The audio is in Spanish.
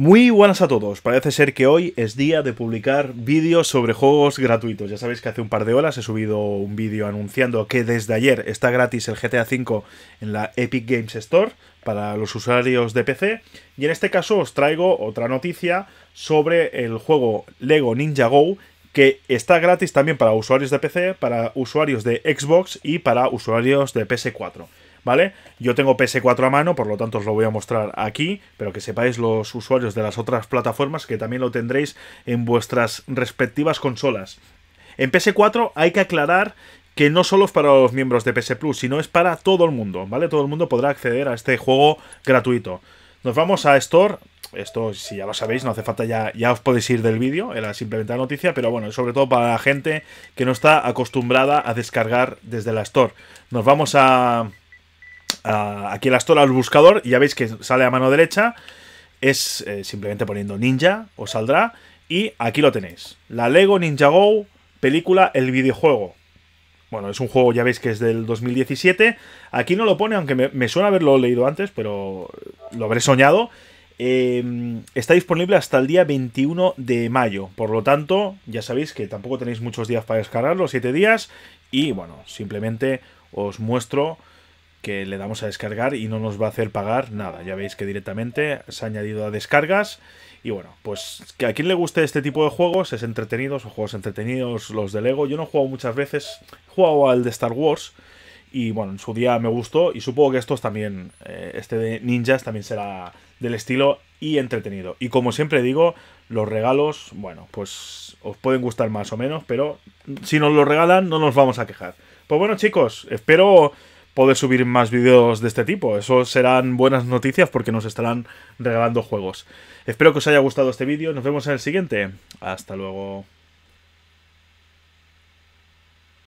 Muy buenas a todos, parece ser que hoy es día de publicar vídeos sobre juegos gratuitos. Ya sabéis que hace un par de horas he subido un vídeo anunciando que desde ayer está gratis el GTA V en la Epic Games Store para los usuarios de PC. Y en este caso os traigo otra noticia sobre el juego Lego Ninja Go que está gratis también para usuarios de PC, para usuarios de Xbox y para usuarios de PS4. ¿Vale? Yo tengo PS4 a mano, por lo tanto os lo voy a mostrar aquí, pero que sepáis los usuarios de las otras plataformas que también lo tendréis en vuestras respectivas consolas. En PS4 hay que aclarar que no solo es para los miembros de PS Plus, sino es para todo el mundo, ¿vale? Todo el mundo podrá acceder a este juego gratuito. Nos vamos a Store. Esto, si ya lo sabéis, no hace falta ya, ya os podéis ir del vídeo, era simplemente la noticia, pero bueno, sobre todo para la gente que no está acostumbrada a descargar desde la Store. Nos vamos a, aquí en la al buscador y ya veis que sale a mano derecha. Es eh, simplemente poniendo Ninja, os saldrá. Y aquí lo tenéis. La Lego Ninja Go, película, el videojuego. Bueno, es un juego, ya veis que es del 2017. Aquí no lo pone, aunque me, suena haberlo leído antes, pero lo habré soñado. Em, está disponible hasta el día 21 de mayo. Por lo tanto, ya sabéis que tampoco tenéis muchos días para descargarlo, 7 días. Y bueno, simplemente os muestro que le damos a descargar y no nos va a hacer pagar nada. Ya veis que directamente se ha añadido a descargas. Y bueno, pues que a quien le guste este tipo de juegos, es entretenidos, o juegos entretenidos, los de Lego. Yo no he jugado muchas veces, he jugado al de Star Wars. Y bueno, en su día me gustó. Y supongo que estos también, eh, este de ninjas también será del estilo y entretenido. Y como siempre digo, los regalos, bueno, pues os pueden gustar más o menos, pero si nos los regalan no nos vamos a quejar. Pues bueno chicos, espero poder subir más vídeos de este tipo. Eso serán buenas noticias porque nos estarán regalando juegos. Espero que os haya gustado este vídeo. Nos vemos en el siguiente. Hasta luego.